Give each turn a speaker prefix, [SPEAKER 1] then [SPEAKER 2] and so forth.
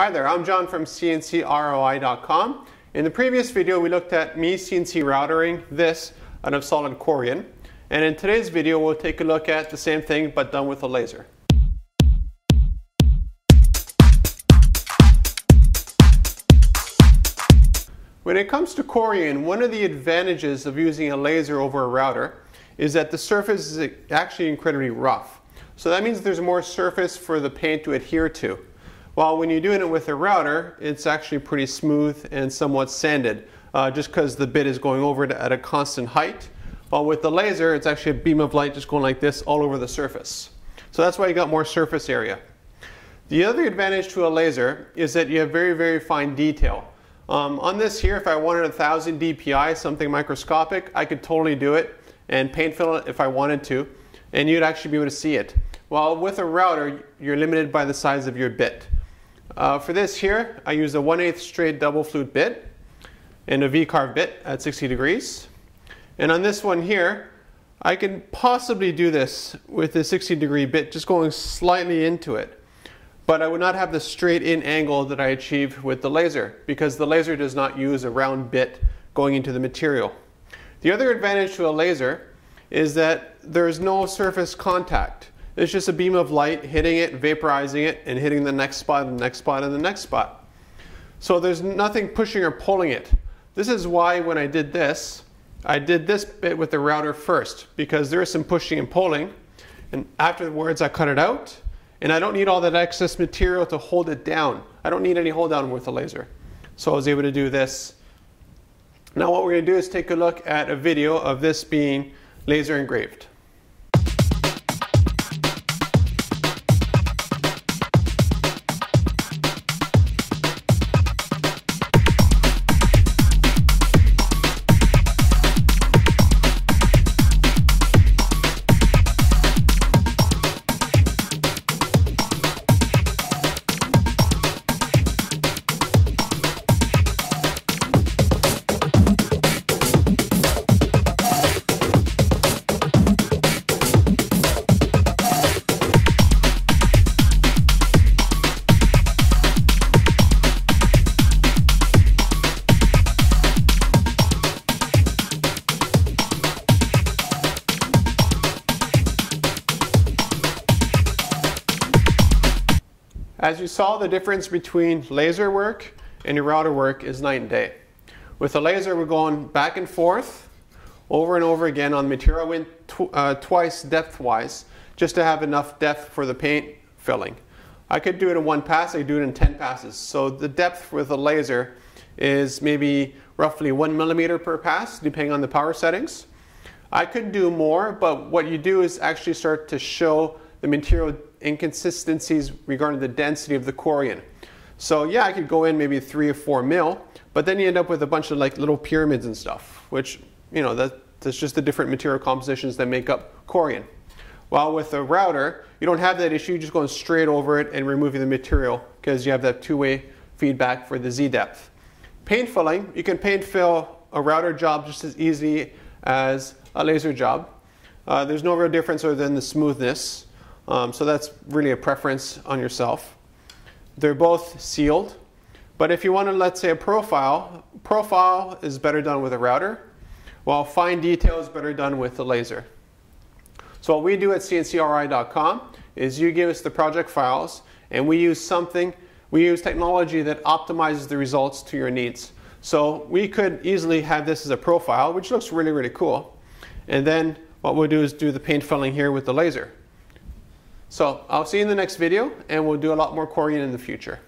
[SPEAKER 1] Hi there, I'm Jon from CNCROI.com. In the previous video, we looked at me CNC routering this out of solid Corian. And in today's video, we'll take a look at the same thing, but done with a laser. When it comes to Corian, one of the advantages of using a laser over a router is that the surface is actually incredibly rough. So that means there's more surface for the paint to adhere to. While when you're doing it with a router, it's actually pretty smooth and somewhat sanded, uh, just because the bit is going over it at a constant height. While with the laser, it's actually a beam of light just going like this all over the surface. So that's why you got more surface area. The other advantage to a laser is that you have very, very fine detail. Um, on this here, if I wanted 1000 dpi, something microscopic, I could totally do it and paint fill it if I wanted to, and you'd actually be able to see it. While with a router, you're limited by the size of your bit. Uh, for this here, I use a 1 8 straight double flute bit and a V-carve bit at 60 degrees. And on this one here, I can possibly do this with a 60 degree bit, just going slightly into it. But I would not have the straight in angle that I achieve with the laser because the laser does not use a round bit going into the material. The other advantage to a laser is that there is no surface contact. It's just a beam of light hitting it, vaporizing it, and hitting the next spot, and the next spot, and the next spot. So there's nothing pushing or pulling it. This is why when I did this, I did this bit with the router first, because there is some pushing and pulling, and afterwards I cut it out, and I don't need all that excess material to hold it down. I don't need any hold down with the laser. So I was able to do this. Now what we're going to do is take a look at a video of this being laser engraved. As you saw, the difference between laser work and your router work is night and day. With a laser, we're going back and forth over and over again on material tw uh, twice depth-wise just to have enough depth for the paint filling. I could do it in one pass, I could do it in 10 passes. So the depth with a laser is maybe roughly one millimeter per pass, depending on the power settings. I could do more, but what you do is actually start to show the material inconsistencies regarding the density of the corian. So yeah, I could go in maybe three or four mil, but then you end up with a bunch of like little pyramids and stuff, which, you know, that, that's just the different material compositions that make up corian. While with a router, you don't have that issue, you're just going straight over it and removing the material because you have that two-way feedback for the Z depth. Paint filling, you can paint fill a router job just as easy as a laser job. Uh, there's no real difference other than the smoothness. Um, so that's really a preference on yourself. They're both sealed, but if you want to, let's say, a profile, profile is better done with a router, while fine detail is better done with a laser. So what we do at CNCROI.com is you give us the project files, and we use something, we use technology that optimizes the results to your needs. So we could easily have this as a profile, which looks really, really cool. And then what we'll do is do the paint filling here with the laser. So I'll see you in the next video and we'll do a lot more Corian in the future.